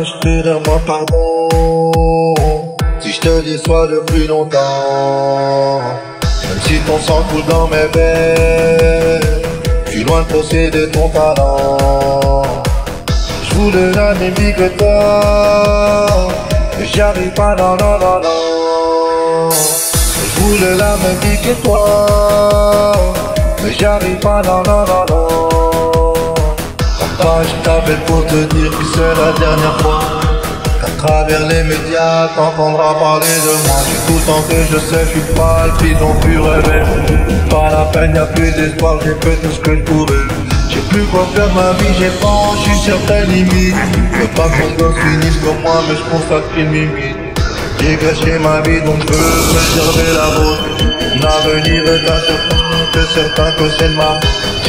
Te demande pardon. Si je te déçois depuis longtemps Même si ton sang coule dans mes veines Je suis loin de posséder ton talent. Je voulais la même vie que toi Mais j'y arrive pas, non, non, non, non. Je voulais la même vie que toi Mais j'y arrive pas, non, non, non, non Je t'appelle pour te dire que c'est la dernière fois. À travers les médias, t'entendras parler de moi J'ai tout temps que je sais, je suis pas le non plus rêvé Pas la peine, y'a plus d'espoir, j'ai fait tout ce que je pouvais. J'ai plus quoi faire ma vie, j'ai franchi certaines limites. Je pas que mon gosse finisse comme moi, mais je constate qu'il m'imite. J'ai gâché ma vie, donc je veux préserver la vôtre. Mon avenir est incertain, c'est certain que c'est le mal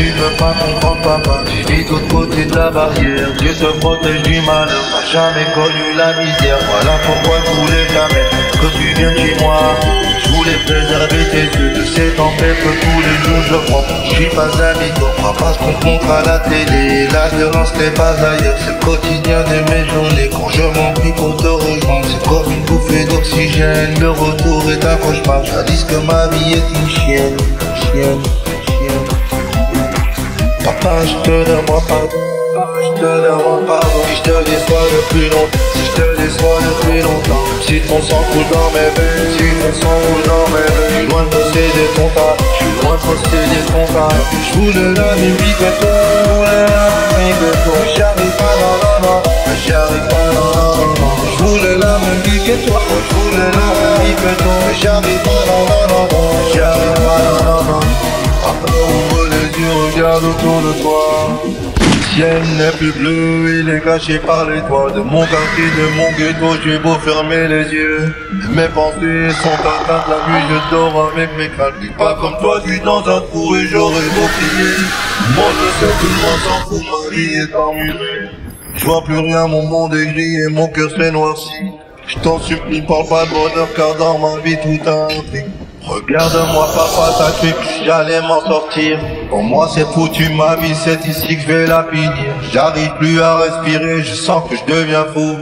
tu ne veux pas comprendre papa. Tu vis de l'autre côté de la barrière. Dieu te protège du malheur. T'as jamais connu la misère. Voilà pourquoi je voulais jamais Que tu viennes chez moi Voulais préserver tes yeux De ces tempêtes tous les jours je prends Je suis pas ami Crois pas ce qu'on montre à la télé. La violence n'est pas ailleurs C'est le quotidien de mes journées. Quand je m'ennuie pour te rejoindre C'est comme une bouffée d'oxygène. Le retour est un cauchemar Je réalise que ma vie est une chienne Chienne, chienne. Papa, je te demande pardon. Je te pardon. Si je te déçois depuis longtemps. Si je te déçois depuis longtemps. Si ton sang coule dans mes veines. Si ton sang coule dans mes veines. Je suis loin de posséder ton talent. Je suis loin de posséder ton talent. Je voulais la même vie que toi. Je voulais la toi. J'arrive pas, non, non. Mais j'arrive pas, non, non. Je voulais la même vie que toi. Je voulais la même vie que toi. J'arrive pas, non. Mais j'arrive pas, non, non, non. Après, les yeux, regarde autour de toi. Ciel n'est plus bleu, il est caché par l'étoile De mon quartier, de mon ghetto, j'ai beau fermer les yeux Mes pensées sont atteintes, la nuit je dors avec mes craintes Je pas comme toi, suis dans un trou et j'aurais beau crier. Moi je sais que le monde s'en fout, ma vie est emmurée Je vois plus rien, mon monde est gris et mon cœur s'est noirci Je t'en supplie, parle pas de bonheur car dans ma vie tout prix Regarde-moi papa, t'as cru que j'allais m'en sortir. Pour moi c'est foutu ma vie, c'est ici que je vais la finir. J'arrive plus à respirer, je sens que je deviens fou.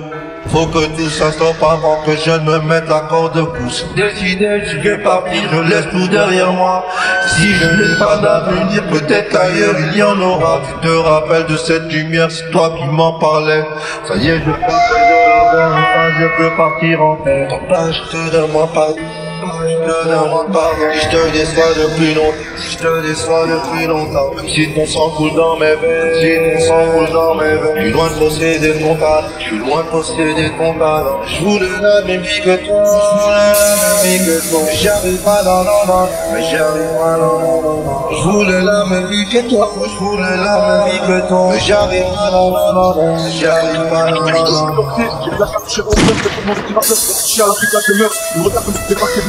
Faut que tout ça stoppe avant que je ne me mette la corde au cou Décidé, je vais partir, je laisse tout derrière moi. Si je n'ai pas d'avenir, peut-être ailleurs il y en aura. Tu te rappelles de cette lumière, c'est toi qui m'en parlais. Ça y est, je que je la je peux partir en paix. Papa, je te demande pardon je te demande pardon je te déçois depuis longtemps je te déçois depuis longtemps si ton sang coule dans mes veines Si ton sang coule dans mes veines Je suis loin de posséder ton talent Je suis loin de posséder ton talent Je voulais la même vie que toi Je voulais la même vie que toi j'arrive pas non non Mais j'arrive pas non Je voulais la même vie que toi Je voulais la même vie que toi j'arrive pas non Mais j'arrive pas du rappeur, je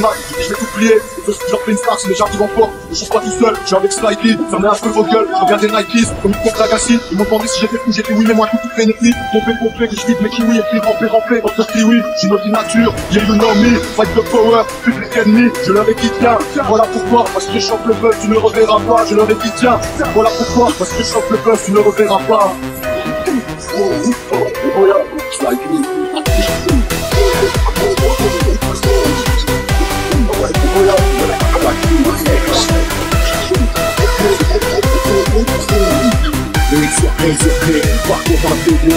la mal, je vais tout plier, je veux genre une star, si les gens qui vont fort, je change pas tout seul, je suis avec Lee, fermez un peu vos gueules, je regarde des Nikes, comme une pompe d'Agassi, ils m'ont demandé si j'étais fou, j'étais oui, mais moi tout tout fait netterie, pompé, pompé, que je vide mes kiwis, et puis rempli, rempli, votre kiwi, suis une nature, j'ai eu know me, fight the power, public ennemi, je leur ai dit tiens, voilà pourquoi, parce que je chante le buzz, tu ne reverras pas, je leur ai dit tiens, voilà pourquoi, parce que je chante le buzz, tu ne reverras pas.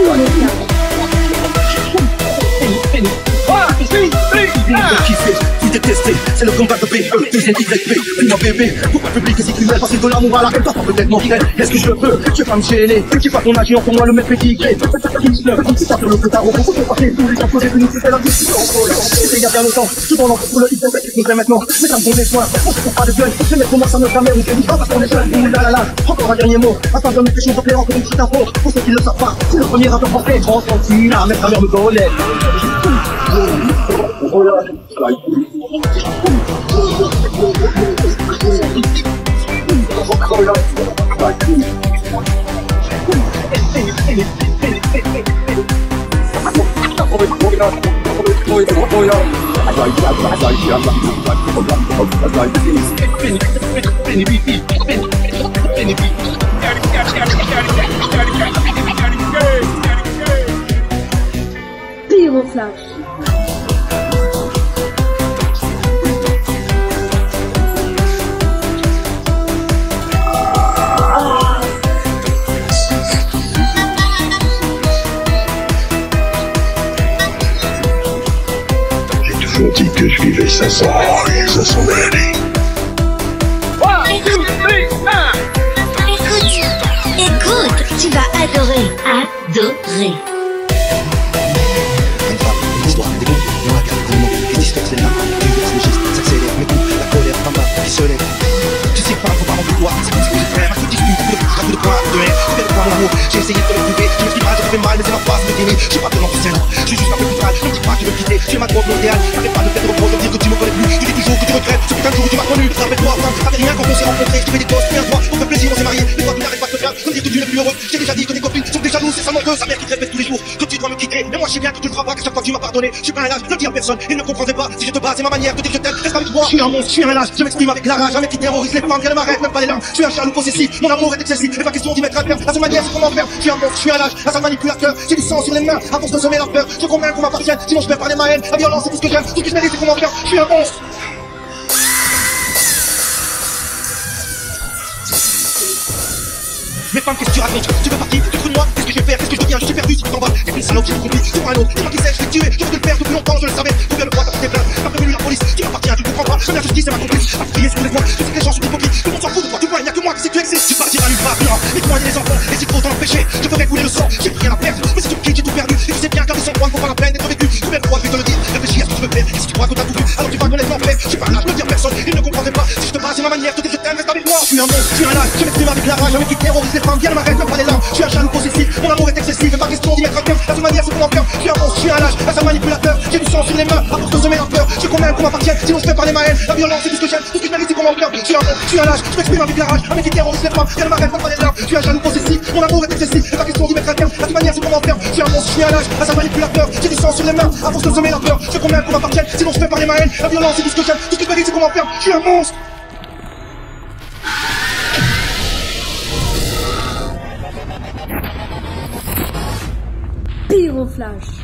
One, two, three, four, five, six, seven, eight, nine. C'est le combat de B, E, N, Y, P. Dis-moi bébé, pourquoi le est si cruel Parce que de l'amour à la haine, parfois peut-être mortel. Est-ce que je peux? Je vais pas me gêner. Tu vois ton agir pour moi le mec qui crée. C'est ça sur le tarot, pour se passer tous les gens que j'ai venu, c'était la discussion. C'était il y a bien longtemps, l'enfant pour le hit, ce qu'on maintenant. Mais ça me font des soins, on se pas de gueule. Je vais commencer à me cramer, on se dit pas parce qu'on est jeune. Là là là, encore un dernier mot. Afin de mettre les choses encore une petite. Pour ceux qui le savent pas, c'est le premier rappeur français. Mettre. J'ai coup de coups, un coup de poing, de haine, tu fais de quoi mon amour, j'ai essayé de te le prouver, je m'exprime mal, je mais c'est ma face, me dénie, je suis pas tellement je suis juste un peu plus ne me dis pas que tu quitter, tu es ma drogue, mon fais des gosses, viens toi, on fait plaisir, on s'est mariés, mais toi tu n'arrêtes pas de faire, me dire que tu n'es plus heureux, j'ai déjà dit que tes copines sont des jalouses, c'est seulement que sa mère qui te répète tous les jours, que tu dois me quitter, mais moi je sais bien que tu le feras pas, que chaque fois que tu m'as pardonné, je suis pas un lâche, ne dis à personne, il ne comprendrait pas, si je te bats, c'est ma manière de dire que je reste avec moi, je suis un monstre, je suis un lâche, je m'exprime avec la rage, un mec qui terrorise les femmes, qu'elle m'arrête, même pas les larmes, je suis un jaloux possessif, mon amour est excessif, et pas question d'y mettre un terme, à cette manière c'est comment faire, je suis un monstre, je suis un lâche, à sa manipulateur, j'ai du sang sur les mains, à force de semer leur peur, je comprends qu'on m'appartienne, sinon je vais parler ma haine, la violence c'est tout ce que j'aime, tout ce que faire. Mais femme, qu'est-ce que tu racontes Tu veux partir Tu te de moi. Qu'est-ce que je vais faire? Qu'est-ce que je deviens? Je suis perdu si tu t'en vas. T'es une salope, j'ai compris C'est moi un autre. C'est moi qui sais, je vais tuer. Je veux te le faire depuis longtemps, je le savais. Tout bien le droit, t'as fait plaintes T'as prévenu la police. Tu m'appartiens, tu comprends pas. Je la justice, c'est ma complice. À prier sur les voies Je sais que les gens sont hypocrites. Tout le monde s'en fout de toi. Tu vois, il n'y a que moi qui sais tu existes. Tu partiras nulle part, non. Mais toi et les enfants Et s'il faut t'en empêcher Je ferai couler le sang. J'ai rien à perdre Mais si tu me quittes, j'ai tout perdu. Et tu sais bien qu'un sans toi ne vaut pas la peine d'être vécu. Combien de fois je vais te le dire. Réfléchis à ce que tu veux faire. Et si tu crois que t'as tout vu Alors tu vas connaître l'enfer. Je suis pas là, je ne dire personne. Il ne comprendrait pas. Si je te bats, c'est ma manière de dire je t'aime Avec Je suis un monstre, je m'exprime avec la rage mec qui terrorise les femmes Viens m'arrête, même pas les larmes. Je suis un jaloux possessif Mon amour est excessif. Pas question d'y mettre un cœur À cette manière c'est comment faire Je suis un monstre, je suis un lâche Un sale manipulateur. J'ai du sang sur les mains À force de semer leur peur. Je combien qu'on m'appartienne Sinon je fais parler ma haine La violence c'est tout ce que j'aime Tout ce que je mérite c'est comment faire Je suis un monstre, je suis un lâche Je m'exprime avec la rage. Mec qui terrorise les femmes Viens m'arrête, même pas les larmes. Je suis un jaloux possessif Mon amour est excessif. Pas question d'y mettre un terme À cette manière c'est comment faire Je suis un monstre, je suis un lâche Un sale manipulateur. J'ai du sang sur les mains À force de semer leur peur. Je combien qu'on m'appartienne Sinon je fais parler ma haine La violence c'est tout ce que j'aime Tout ce que je mérite c'est comment faire Je suis un monstre Pyroflash.